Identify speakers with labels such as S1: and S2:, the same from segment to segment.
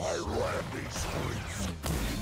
S1: I ran these streets. Now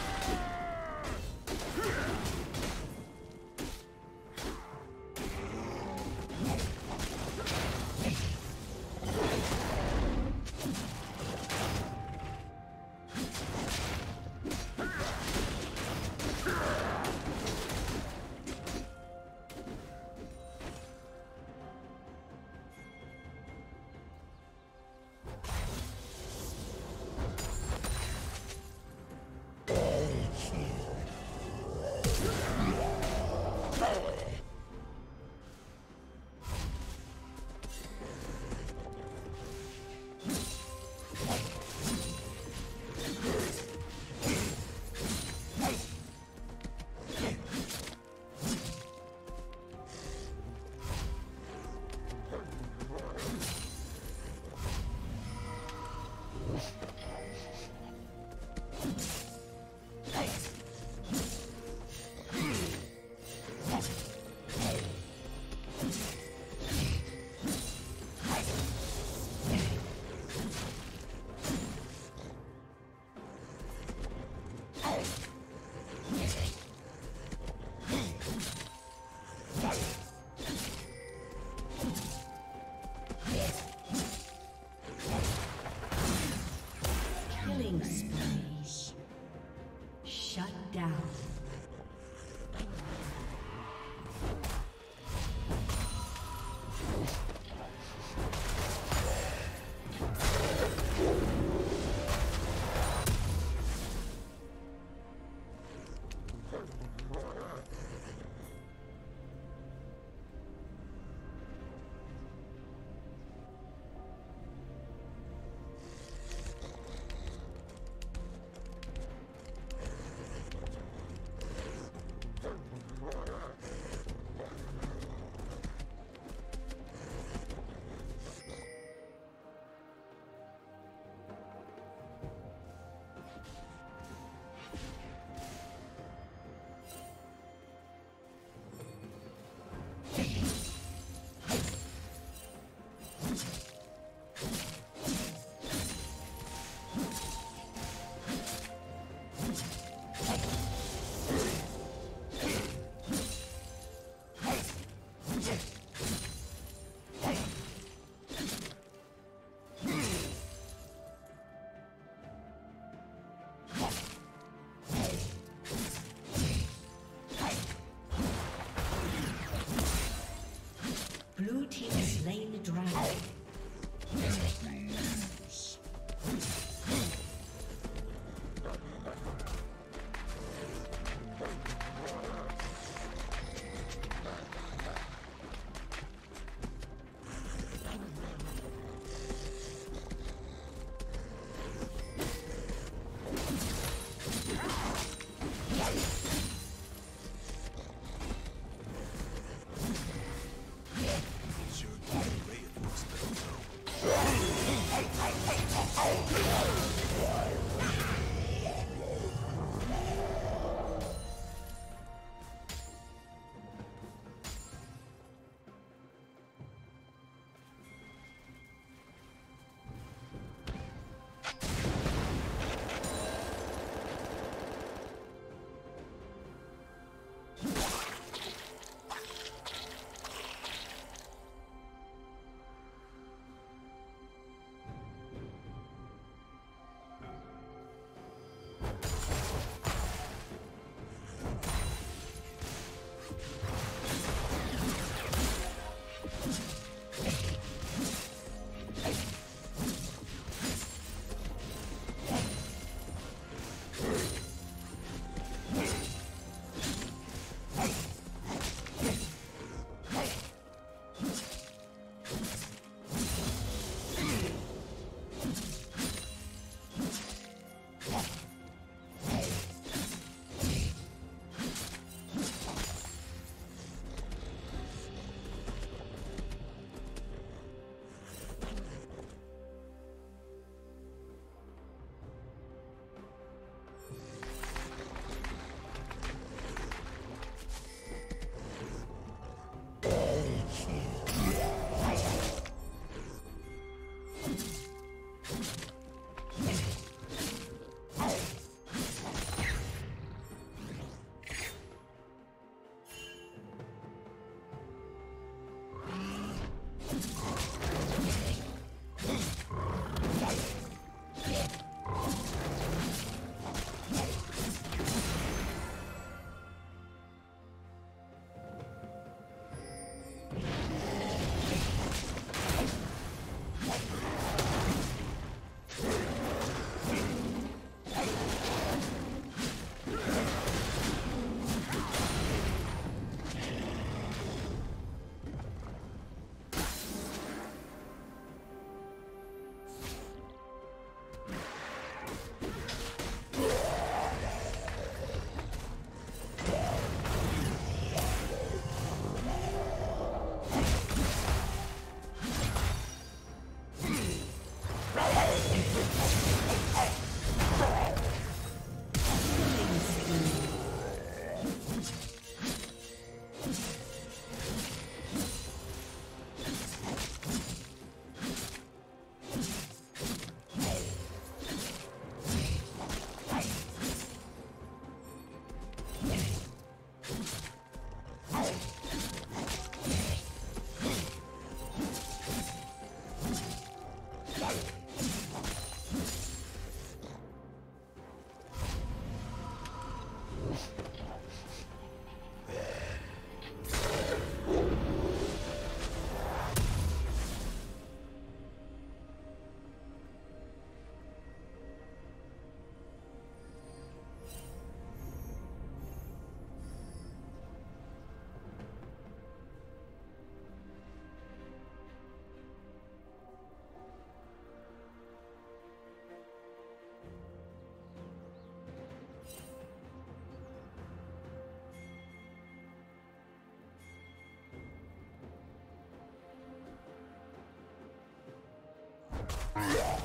S2: Yeah.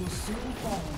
S1: Will soon fall.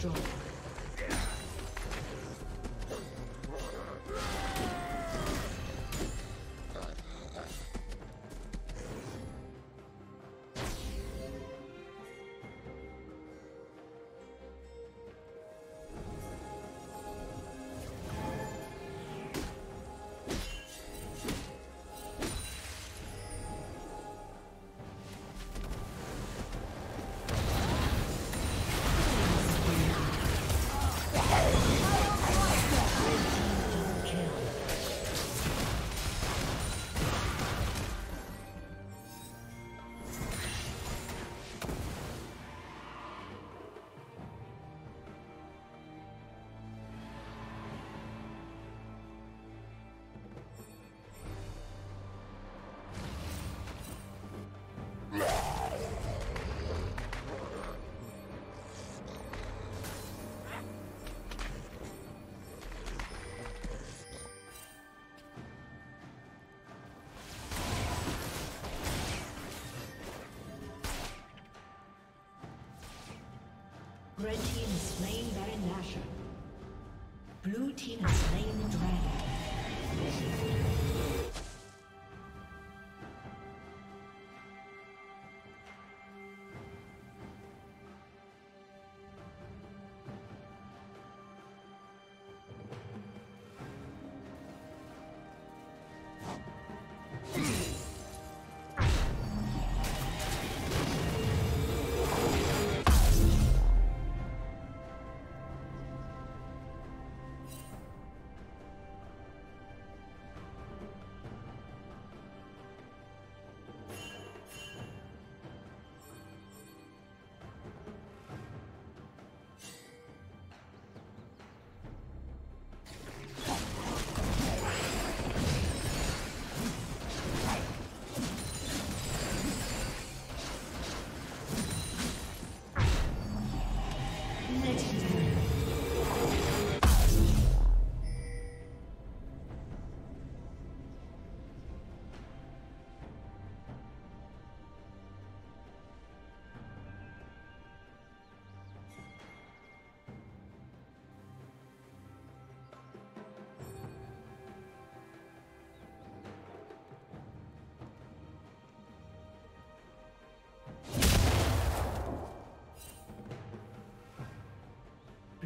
S2: 这样
S1: Red team has slain Baron Nashor. Blue team has slain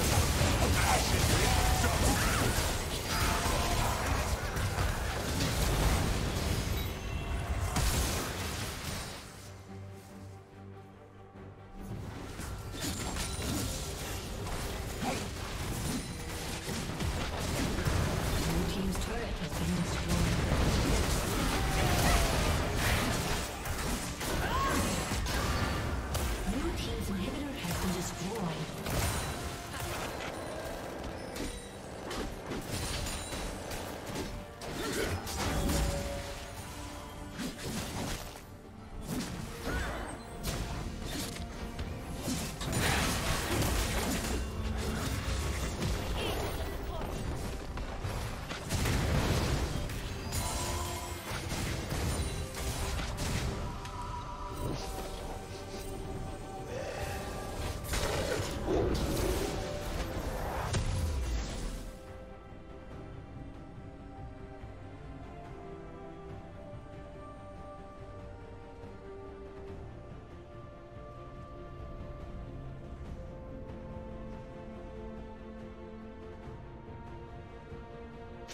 S1: Blue